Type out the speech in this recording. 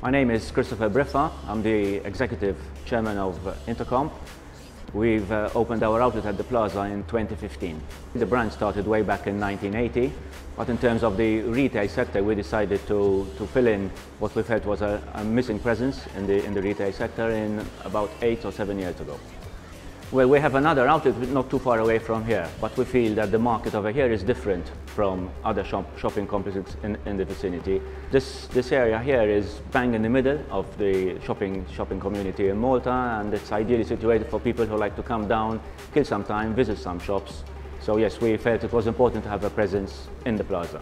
My name is Christopher Briffa. I'm the executive chairman of Intercomp. We've uh, opened our outlet at the Plaza in 2015. The brand started way back in 1980, but in terms of the retail sector, we decided to, to fill in what we felt was a, a missing presence in the, in the retail sector in about eight or seven years ago. Well, we have another outlet not too far away from here, but we feel that the market over here is different from other shop, shopping complexes in, in, the vicinity. This, this area here is bang in the middle of the shopping, shopping community in Malta and it's ideally situated for people who like to come down, kill some time, visit some shops. So yes, we felt it was important to have a presence in the plaza.